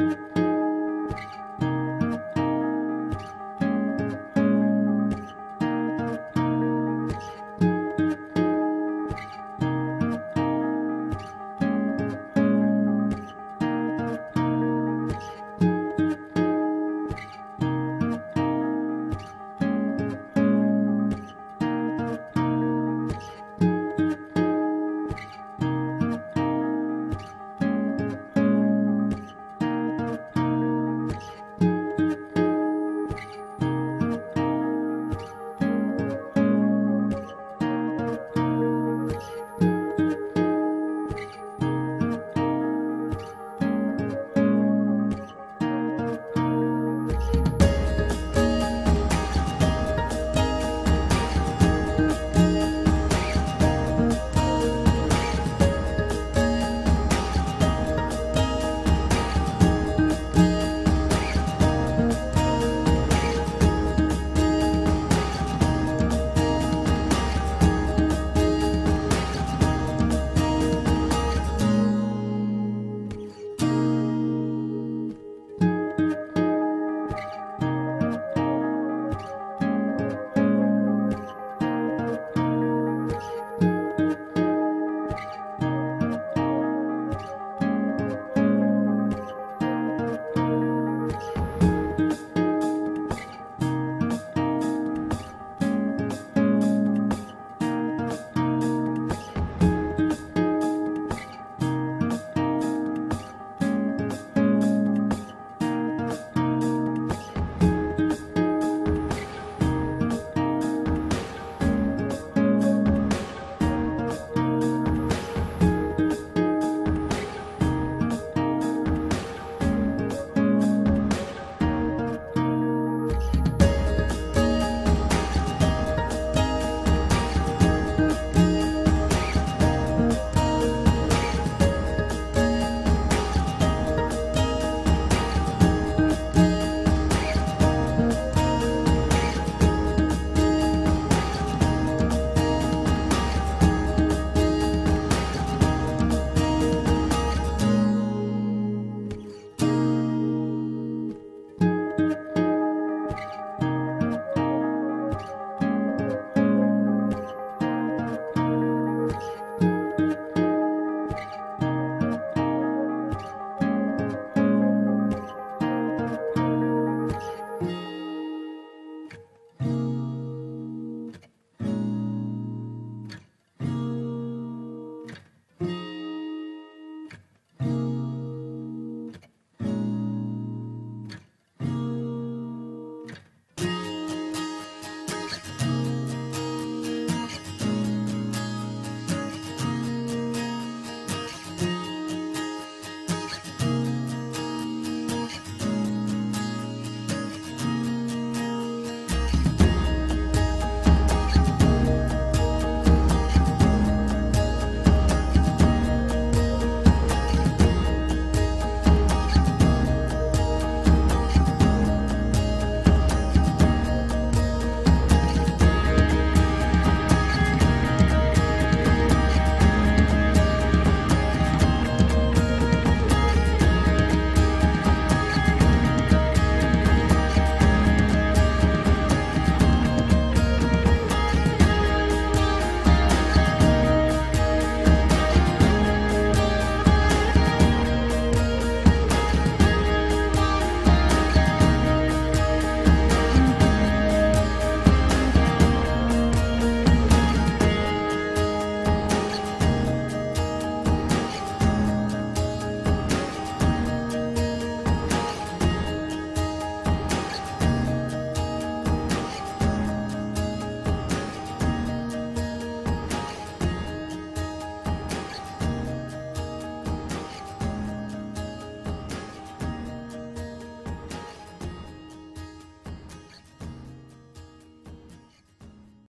Música